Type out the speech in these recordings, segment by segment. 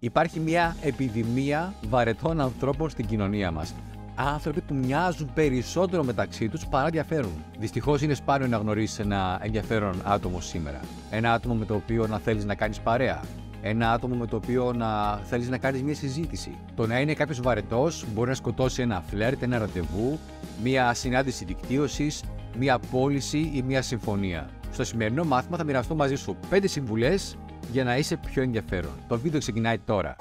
Υπάρχει μια επιδημία βαρετών ανθρώπων στην κοινωνία μας. Άνθρωποι που μοιάζουν περισσότερο μεταξύ τους παρά διαφέρουν. Δυστυχώς είναι σπάνιο να γνωρίσεις ένα ενδιαφέρον άτομο σήμερα. Ένα άτομο με το οποίο να θέλεις να κάνεις παρέα. Ένα άτομο με το οποίο να θέλεις να κάνεις μια συζήτηση. Το να είναι κάποιος βαρετός μπορεί να σκοτώσει ένα φλερτ, ένα ραντεβού, μια συνάντηση δικτύωσης, μια πώληση ή μια συμφωνία. Στο σημερινό μάθημα θα μοιραστώ μαζί σου 5 συμβουλές για να είσαι πιο ενδιαφέρον. Το βίντεο ξεκινάει τώρα.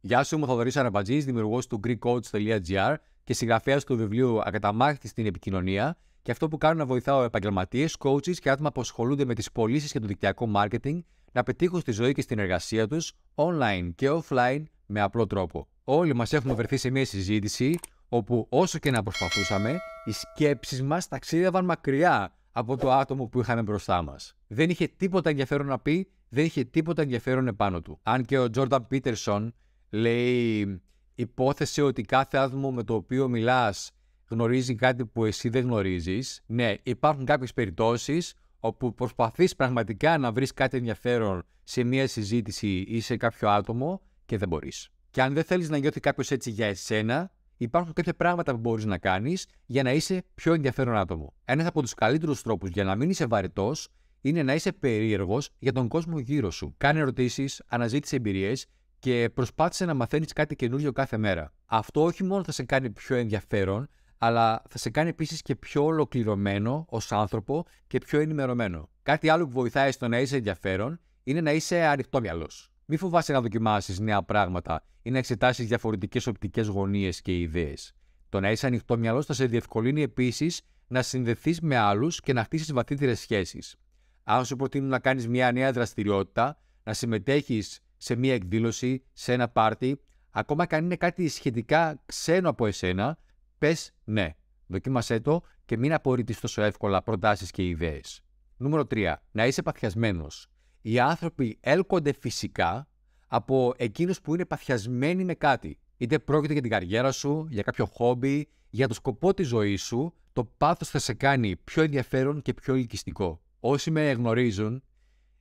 Γεια σου, είμαι ο Θοδωρής Αραμπατζής, δημιουργός του GreekCoach.gr και συγγραφέας του βιβλίου Ακαταμάχητη στην επικοινωνία και αυτό που κάνω να βοηθάω επαγγελματίες, coaches και άτομα που ασχολούνται με τις πωλήσεις και το δικτυακό marketing να πετύχουν στη ζωή και στην εργασία τους online και offline με απλό τρόπο. Όλοι μας έχουμε βρεθεί σε μια συζήτηση όπου όσο και να προσπαθούσαμε, οι σκέψεις μας ταξίδευαν μακριά από το άτομο που είχαμε μπροστά μας. Δεν είχε τίποτα ενδιαφέρον να πει, δεν είχε τίποτα ενδιαφέρον επάνω του. Αν και ο Τζόρνταν Πίτερσον λέει υπόθεση ότι κάθε άτομο με το οποίο μιλάς γνωρίζει κάτι που εσύ δεν γνωρίζεις. Ναι, υπάρχουν κάποιες περιπτώσεις όπου προσπαθείς πραγματικά να βρεις κάτι ενδιαφέρον σε μια συζήτηση ή σε κάποιο άτομο και δεν μπορείς. Και αν δεν θέλεις να νιώθεις κάποιος έτσι για εσένα, υπάρχουν κάποια πράγματα που μπορείς να κάνεις για να είσαι πιο ενδιαφέρον άτομο. Ένας από τους καλύτερους τρόπους για να μην είσαι βαρετός είναι να είσαι περίεργος για τον κόσμο γύρω σου. Κάνε ερωτήσεις, αναζήτησε εμπειρίες και προσπάθησε να μαθαίνεις κάτι καινούριο κάθε μέρα. Αυτό όχι μόνο θα σε κάνει πιο ενδιαφέρον, αλλά θα σε κάνει επίσης και πιο ολοκληρωμένο ως άνθρωπο και πιο ενημερωμένο. Κάτι άλλο που βοηθάει στο να είσαι ενδιαφέρον είναι να είσαι ανοιχτόμυαλο. Μη φοβάσαι να δοκιμάσεις νέα πράγματα ή να εξετάσεις διαφορετικές οπτικές γωνίες και ιδέες. Το να είσαι ανοιχτό μυαλό θα σε διευκολύνει επίσης να συνδεθείς με άλλους και να χτίσεις βαθύτερες σχέσεις. Αν σου προτείνουν να κάνεις μια νέα δραστηριότητα, να συμμετέχεις σε μια εκδήλωση, σε ένα πάρτι, ακόμα και αν είναι κάτι σχετικά ξένο από εσένα, πες ναι. Δοκίμασέ το και μην απορρίτεις τόσο εύκολα προτάσεις και ιδέες. Νούμερο 3. Να είσαι παθιασμένος οι άνθρωποι έλκονται φυσικά από εκείνους που είναι παθιασμένοι με κάτι. Είτε πρόκειται για την καριέρα σου, για κάποιο χόμπι, για το σκοπό της ζωής σου, το πάθος θα σε κάνει πιο ενδιαφέρον και πιο ελκυστικό. Όσοι με γνωρίζουν,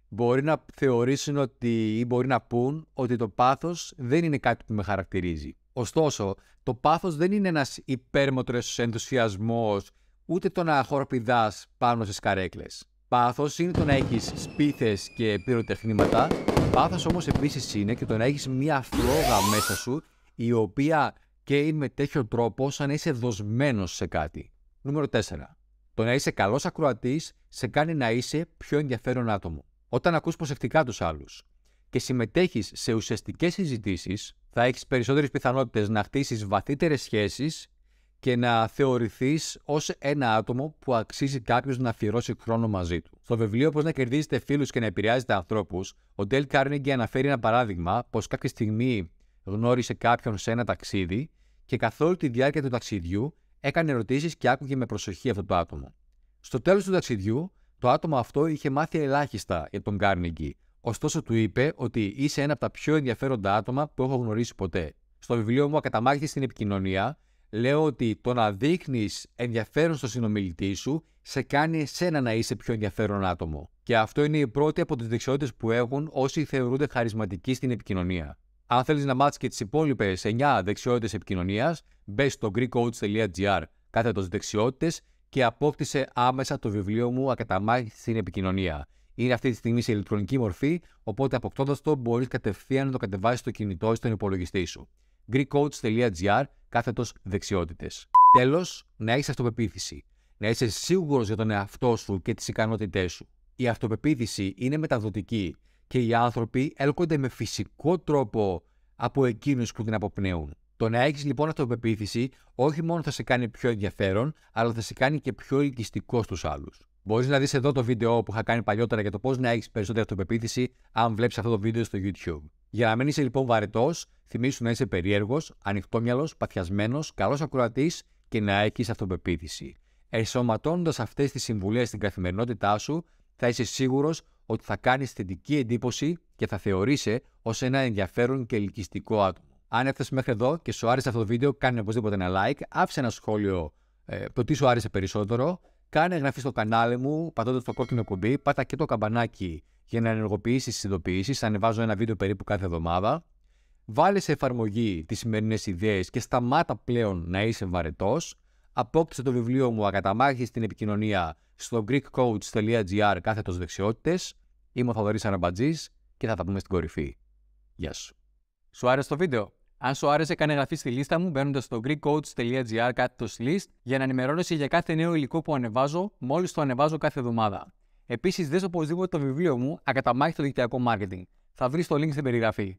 μπορεί να θεωρήσουν ότι ή μπορεί να πούν ότι το πάθος δεν είναι κάτι που με χαρακτηρίζει. Ωστόσο, το πάθος δεν είναι ένας υπέρμοτρος ενθουσιασμός, ούτε το να χοροπηδάς πάνω στις καρέκλες. Πάθος είναι το να έχεις σπίθες και πυροτεχνήματα. Πάθος όμως επίσης είναι και το να έχεις μία φλόγα μέσα σου η οποία καίει με τέτοιο τρόπο σαν να είσαι δοσμένος σε κάτι. Νούμερο 4. Το να είσαι καλός ακροατής σε κάνει να είσαι πιο ενδιαφέρον άτομο. Όταν ακούς προσεκτικά τους άλλους και συμμετέχεις σε ουσιαστικές συζητήσεις, θα έχεις περισσότερες πιθανότητες να χτίσεις βαθύτερες σχέσεις και να θεωρηθείς ως ένα άτομο που αξίζει κάποιος να αφιερώσει χρόνο μαζί του. Στο βιβλίο Πώς να κερδίζετε φίλους και να επηρεάζετε ανθρώπους, ο Ντέλ Κάρνεγκη αναφέρει ένα παράδειγμα πως κάποια στιγμή γνώρισε κάποιον σε ένα ταξίδι και καθ' όλη τη διάρκεια του ταξιδιού έκανε ερωτήσεις και άκουγε με προσοχή αυτό το άτομο. Στο τέλος του ταξιδιού, το άτομο αυτό είχε μάθει ελάχιστα για τον Κάρνεγκη, ωστόσο του είπε ότι είσαι ένα από τα πιο ενδιαφέροντα άτομα που έχω γνωρίσει ποτέ. Στο βιβλίο μου Ακαταμάχητη στην επικοινωνία, λέω ότι το να δείχνεις ενδιαφέρον στο συνομιλητή σου σε κάνει εσένα να είσαι πιο ενδιαφέρον άτομο. Και αυτό είναι η πρώτη από τις δεξιότητες που έχουν όσοι θεωρούνται χαρισματικοί στην επικοινωνία. Αν θέλεις να μάθεις και τις υπόλοιπες 9 δεξιότητες επικοινωνίας, μπες στο greekcoach.gr κάθετο δεξιότητες και απόκτησε άμεσα το βιβλίο μου Ακαταμάχητη στην επικοινωνία. Είναι αυτή τη στιγμή σε ηλεκτρονική μορφή, οπότε αποκτώντας το μπορείς κατευθείαν να το κατεβάσεις στο κινητό ή στον υπολογιστή σου. greekcoach.gr κάθετος δεξιότητες. Τέλος, να έχει αυτοπεποίθηση. Να είσαι σίγουρος για τον εαυτό σου και τις ικανότητές σου. Η αυτοπεποίθηση είναι μεταδοτική και οι άνθρωποι έλκονται με φυσικό τρόπο από εκείνους που την αποπνέουν. Το να έχεις λοιπόν αυτοπεποίθηση όχι μόνο θα σε κάνει πιο ενδιαφέρον, αλλά θα σε κάνει και πιο ελκυστικό στους άλλους. Μπορείς να δεις εδώ το βίντεο που είχα κάνει παλιότερα για το πώς να έχεις περισσότερη αυτοπεποίθηση, αν βλέπεις αυτό το βίντεο στο YouTube. Για να μην είσαι λοιπόν βαρετός, θυμίσου να είσαι περίεργος, ανοιχτόμυαλο, παθιασμένος, καλός ακροατής και να έχεις αυτοπεποίθηση. Ενσωματώνοντας αυτές τις συμβουλές στην καθημερινότητά σου, θα είσαι σίγουρος ότι θα κάνεις θετική εντύπωση και θα θεωρείσαι ως ένα ενδιαφέρον και ελκυστικό άτομο. Αν έφτασες μέχρι εδώ και σου άρεσε αυτό το βίντεο, κάνε οπωσδήποτε ένα like, άφησε ένα σχόλιο ε, το τι σου άρεσε περισσότερο, κάνε εγγραφή στο κανάλι μου, πατώντας το κόκκινο κουμπί, πάτα και το καμπανάκι για να ενεργοποιήσεις τις ειδοποιήσεις. Ανεβάζω ένα βίντεο περίπου κάθε εβδομάδα. Βάλε σε εφαρμογή τις σημερινές ιδέες και σταμάτα πλέον να είσαι βαρετός. Απόκτησε το βιβλίο μου Ακαταμάχη στην επικοινωνία στο greekcoach.gr κάθετος δεξιότητες. Είμαι ο Θοδωρής Αραμπατζή και θα τα πούμε στην κορυφή. Γεια σου. Σου άρεσε το βίντεο; Αν σου άρεσε, κάνε εγγραφή στη λίστα μου μπαίνοντας στο greekcoach.gr κάθετος list για να ενημερώνεσαι για κάθε νέο υλικό που ανεβάζω, μόλις το ανεβάζω κάθε εβδομάδα. Επίσης, δες οπωσδήποτε το βιβλίο μου Ακαταμάχη το δικτυακό marketing. Θα βρεις το link στην περιγραφή.